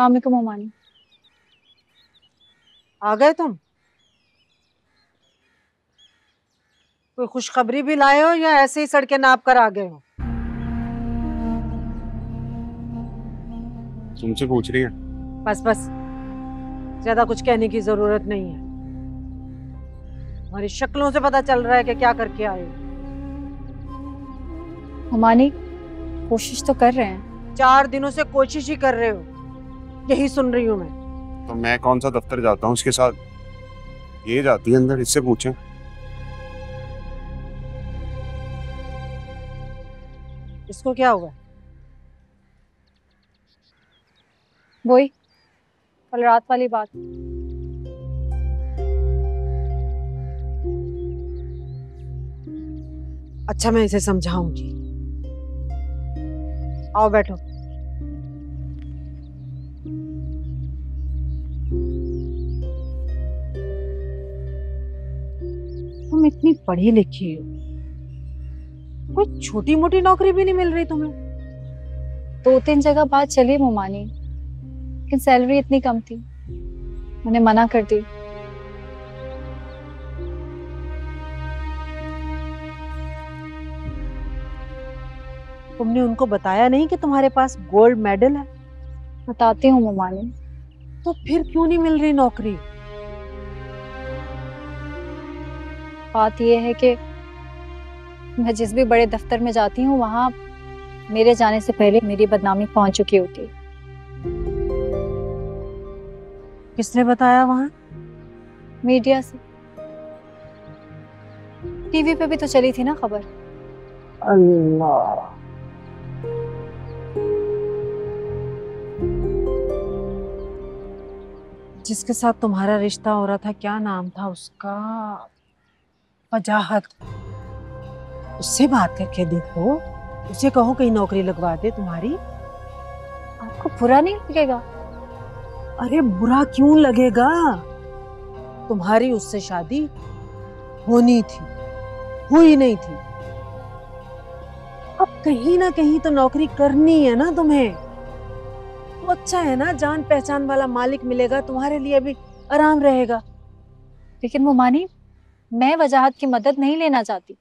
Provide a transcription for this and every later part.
वालेकुम मोमानी आ गए तुम? कोई खुशखबरी भी लाए हो या ऐसे ही सड़के नाप कर आ गए हो? तुमसे पूछ रही है। बस बस। ज़्यादा कुछ कहने की ज़रूरत नहीं है। हमारी शक्लों से पता चल रहा है कि क्या करके आए हो। मोमानी कोशिश तो कर रहे हैं। चार दिनों से कोशिश ही कर रहे हो। यही सुन रही हूँ मैं। तो मैं कौन सा दफ्तर जाता हूँ उसके साथ? ये जाती है अंदर इससे पूछें। इसको क्या हुआ? वही कल रात वाली बात। अच्छा मैं इसे समझाऊँगी आओ बैठो। तुम इतनी पढ़ी लिखी हो। कोई छोटी मोटी नौकरी भी नहीं मिल रही तुम्हें। दो तीन जगह बात चली मोमानी लेकिन सैलरी इतनी कम थी। मैंने मना कर दी। तुमने उनको बताया नहीं कि तुम्हारे पास गोल्ड मेडल है? बताती हूँ मोमानी तो फिर क्यों नहीं मिल रही नौकरी? बात यह है कि मैं जिस भी बड़े दफ्तर में जाती हूँ वहाँ मेरे जाने से पहले मेरी बदनामी पहुँच चुकी होती। है किसने बताया वहाँ? मीडिया से। टीवी पे भी तो चली थी ना खबर। अल्लाह जिसके साथ तुम्हारा रिश्ता हो रहा था क्या नाम था उसका? वजाहत। उससे बात करके देखो उसे कहो कहीं नौकरी लगवा दे तुम्हारी। आपको बुरा नहीं लगेगा? अरे बुरा क्यों लगेगा? तुम्हारी उससे शादी होनी थी हुई नहीं थी। अब कहीं ना कहीं तो नौकरी करनी है ना तुम्हें। तो अच्छा है ना जान पहचान वाला मालिक मिलेगा तुम्हारे लिए भी आराम रहेगा। लेकिन मोमानी मैं वजाहत की मदद नहीं लेना चाहती।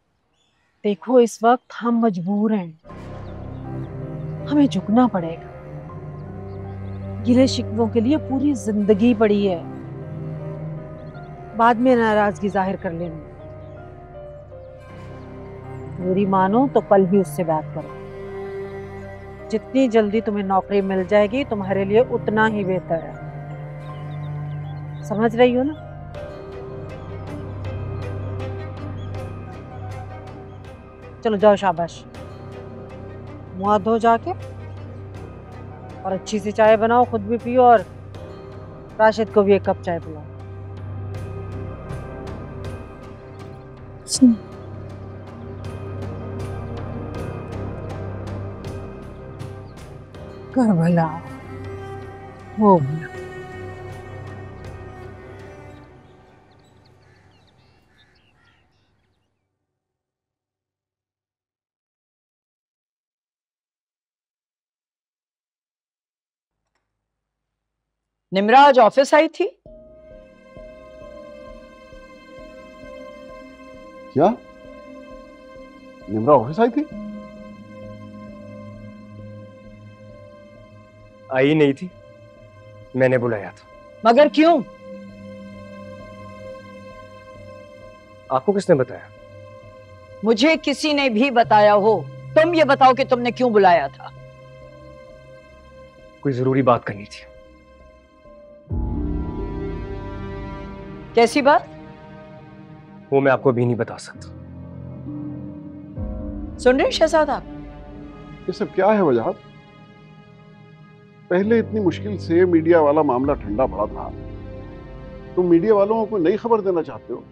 देखो, इस वक्त हम मजबूर हैं। हमें झुकना पड़ेगा। गिले शिकवों के लिए पूरी ज़िंदगी पड़ी है। बाद में नाराज़गी ज़ाहिर कर लेना मेरी मानो तो कल भी उससे बात करो। जितनी जल्दी तुम्हें नौकरी मिल जाएगी, तुम्हारे लिए उतना ही बेहतर है। समझ रही हो ना? चलो जाओ शाबाश। मुँह धो जाके और अच्छी सी चाय बनाओ, खुद भी पियो और राशिद को भी एक कप चाय पिलाओ। कर भला हो भला। निमरा आज ऑफ़िस आई थी? क्या? निमरा ऑफ़िस आई थी? आई नहीं थी। मैंने बुलाया था। मगर क्यों? आपको किसने बताया? मुझे किसी ने भी बताया हो। तुम ये बताओ कि तुमने क्यों बुलाया था? कोई ज़रूरी बात करनी थी। कैसी बात? वो मैं आपको अभी नहीं बता सकता। सुन रहे शहजाद आप? ये सब क्या है वजह? पहले इतनी मुश्किल से मीडिया वाला मामला ठंडा पड़ा था। तुम मीडिया वालों को नई खबर देना चाहते हो?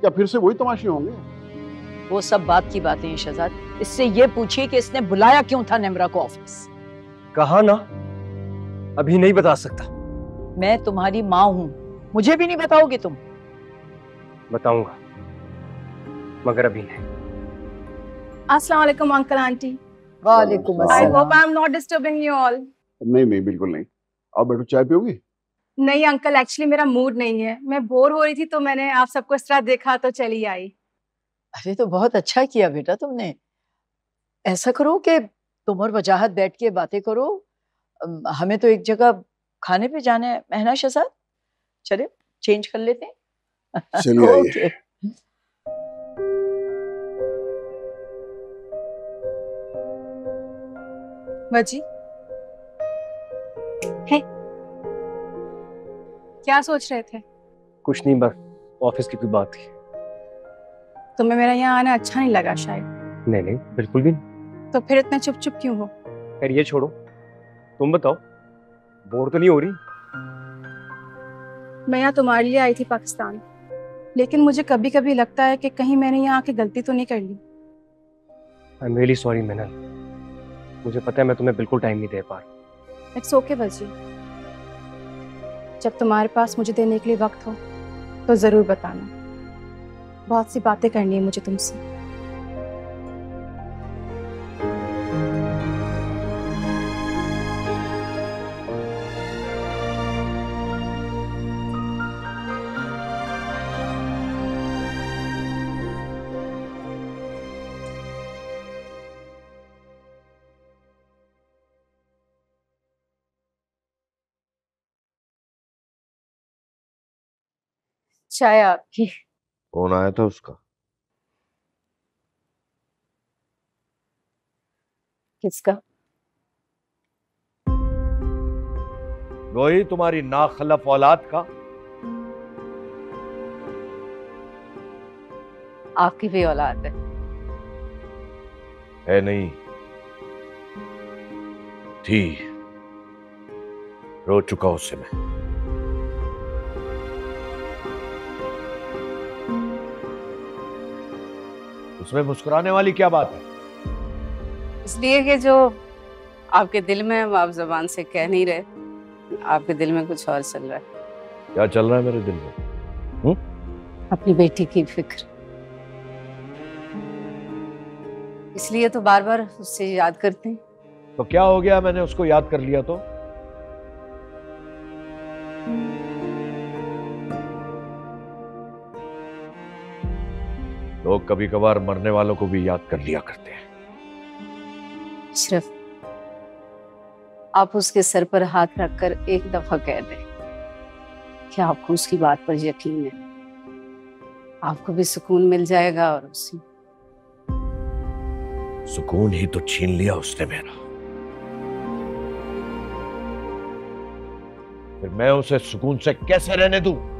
क्या फिर से वही तमाशे होंगे? वो सब बात की बातें हैं शहजाद। इससे ये पूछिए कि इसने बुलाया क्यों था निमरा को ऑफ़िस? कहा ना अभी नहीं बता सकता। मैं तुम्हारी माँ हूँ। मुझे भी नहीं बताओगे तुम। बताऊँगा। मगर अभी नहीं। Assalamu alaikum, uncle, auntie. वालेकुम I hope I'm not disturbing you all. नहीं नहीं बिल्कुल नहीं। आप बैठो चाय पियोगी? नहीं अंकल एक्चुअली मेरा मूड नहीं है। मैं बोर हो रही थी तो मैंने आप सबको इस तरह देखा तो चली आई। अरे तो बहुत अच्छा किया बेटा तुमने। ऐसा करो कि तुम और वजाहत बैठ के बातें करो। हमें तो एक जगह खाने पे जाना है। है ना शहजाद? चले चेंज कर लेते हैं। चलिए आइए। ओके बजी है। क्या सोच रहे थे? कुछ नहीं बस ऑफ़िस की कोई बात थी। तुम्हें मेरा यहाँ आना अच्छा नहीं लगा शायद? नहीं नहीं बिल्कुल भी नहीं। तो फिर इतना चुप चुप क्यों हो? खैर ये छोड़ो। तुम बताओ। बोर तो नहीं हो रही? मैं यहाँ तुम्हारे लिए आई थी पाकिस्तान। लेकिन मुझे कभी कभी लगता है कि कहीं मैंने यहाँ आके गलती तो नहीं कर ली। I am really sorry Minal मुझे पता है मैं तुम्हें बिल्कुल टाइम नहीं दे पा रहा। इट्स ओके बजी जब तुम्हारे पास मुझे देने के लिए वक्त हो तो ज़रूर बताना। बहुत सी बातें करनी है मुझे तुमसे। चाय आपकी। कौन आया था उसका। किसका? वही तुम्हारी नाखलफ औलाद का। आपकी भी औलाद है। है नहीं। थी। रो चुका उससे मैं। उसमें मुस्कुराने वाली क्या बात है? इसलिए कि जो आपके दिल में आप जबान से कह नहीं रहे आपके दिल में कुछ और चल रहा है। क्या चल रहा है मेरे दिल में? हुँ? अपनी बेटी की फ़िक्र। इसलिए तो बार बार उससे याद करते हैं। तो क्या हो गया? मैंने उसको याद कर लिया तो? लोग कभी कभार मरने वालों को भी याद कर लिया करते हैं। सिर्फ़ आप उसके सर पर हाथ रखकर एक दफ़ा कह दें कि आपको उसकी बात पर यकीन है। आपको भी सुकून मिल जाएगा और उसी। सुकून ही तो छीन लिया उसने मेरा। फिर मैं उसे सुकून से कैसे रहने दूँ?